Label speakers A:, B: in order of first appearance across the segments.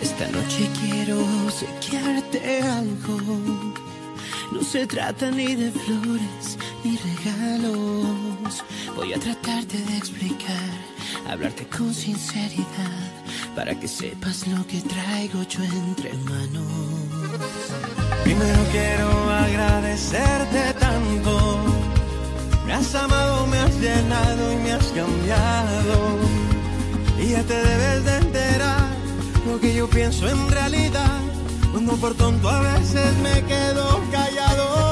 A: Esta noche quiero sequearte algo. No se trata ni de flores ni regalos. Voy a tratarte de explicar, hablarte con sinceridad, para que sepas lo que traigo yo entre manos.
B: Primero quiero agradecerte tanto. Me has amado, me has llenado y me has cambiado. Y ya te debes de lo que yo pienso en realidad. Cuando por tonto a veces me quedo callado.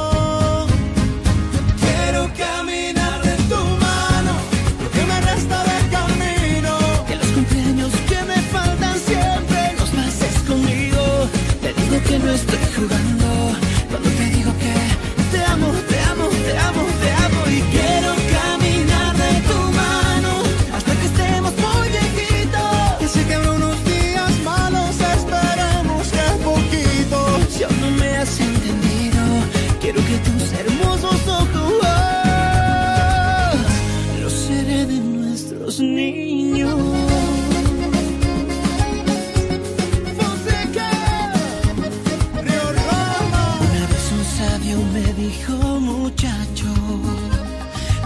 A: Dijo, muchacho,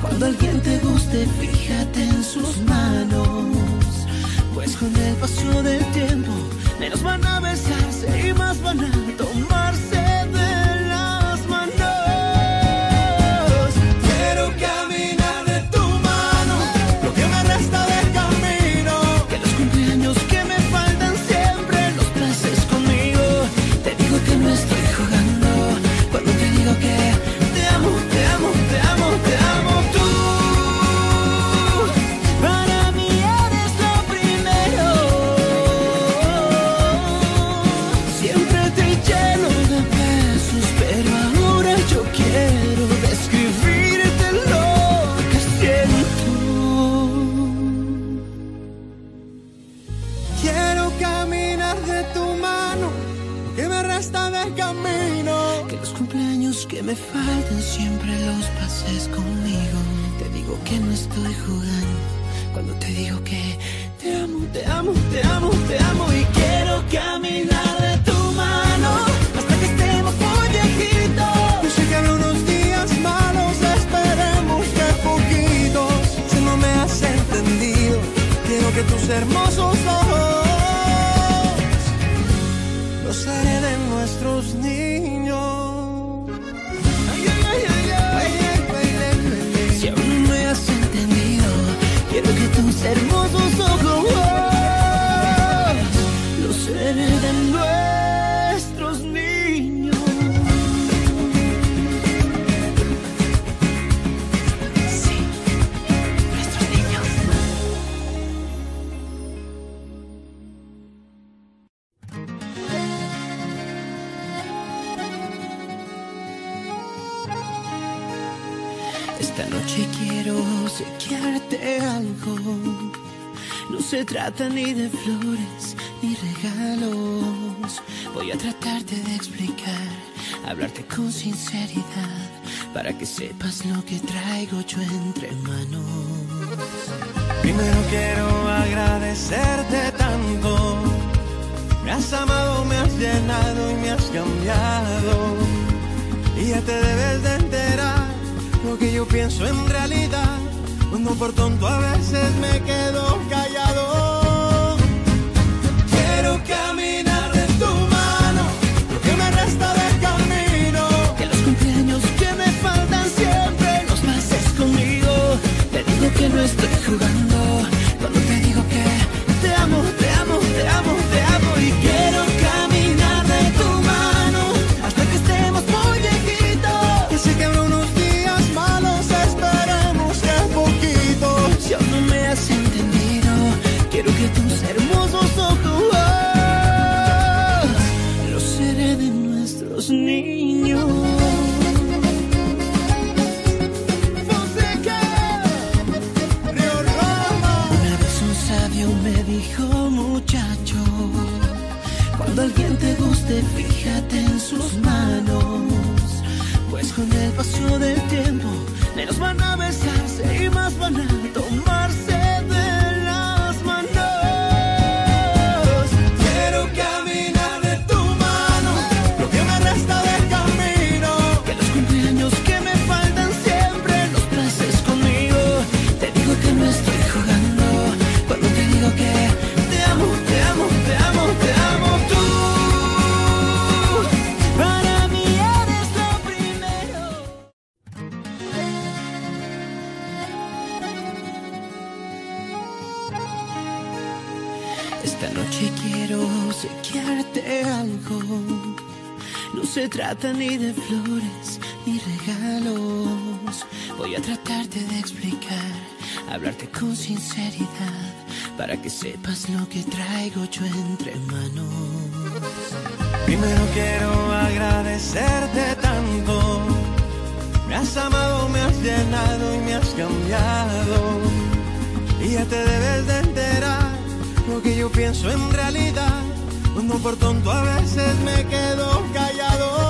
A: cuando alguien te guste, fíjate en sus manos, pues con el paso del tiempo, menos van a besarse y más van a tomarse
B: resta del camino.
A: Que los cumpleaños que me faltan siempre los pases conmigo. Te digo que no estoy jugando cuando te digo que te amo, te amo, te amo, te amo y quiero caminar de tu mano hasta que estemos muy viejitos.
B: Yo sé que habrá unos días malos, esperemos que poquitos. Si no me has entendido, quiero que tus hermosos de nuestros niños.
A: Sí, nuestros niños. Esta noche quiero sequearte algo. No se trata ni de flores ni regalos. Voy a tratarte de explicar, hablarte con sinceridad, para que sepas lo que traigo yo entre manos.
B: Primero quiero agradecerte tanto. Me has amado, me has llenado y me has cambiado. Y ya te debes de enterar lo que yo pienso en realidad. Cuando por tonto a veces me quedo callado.
A: Muchacho, cuando alguien te guste, fíjate en sus manos, pues con el paso del tiempo, menos van a besarse y más van a tomarse obsequiarte algo. No se trata ni de flores ni regalos. Voy a tratarte de explicar, hablarte con sinceridad, para que sepas lo que traigo yo entre manos.
B: Primero quiero agradecerte tanto. Me has amado, me has llenado y me has cambiado. Y ya te debes de enterar lo que yo pienso en realidad. Cuando por tonto a veces me quedo callado.